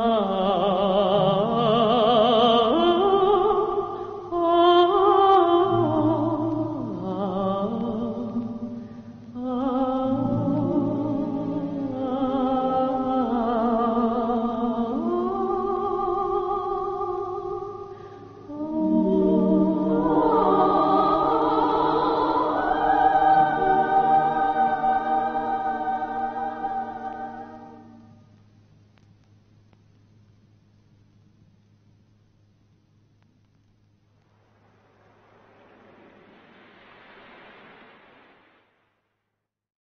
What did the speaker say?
Oh.